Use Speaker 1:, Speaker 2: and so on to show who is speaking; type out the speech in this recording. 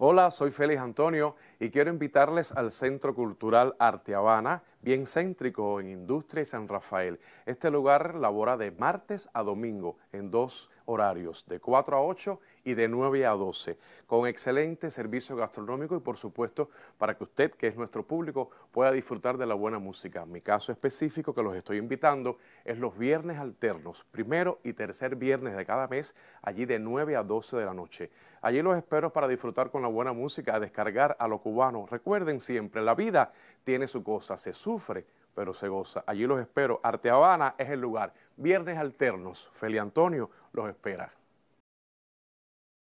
Speaker 1: Hola, soy Félix Antonio y quiero invitarles al Centro Cultural Arte Habana, bien céntrico en Industria y San Rafael. Este lugar labora de martes a domingo en dos horarios, de 4 a 8 y de 9 a 12, con excelente servicio gastronómico y por supuesto para que usted, que es nuestro público, pueda disfrutar de la buena música. Mi caso específico que los estoy invitando es los viernes alternos, primero y tercer viernes de cada mes, allí de 9 a 12 de la noche. Allí los espero para disfrutar con la buena música, a descargar a lo cubano. Recuerden siempre, la vida tiene su cosa, se sufre, pero se goza. Allí los espero. Arte Habana es el lugar. Viernes alternos. Feli Antonio los espera.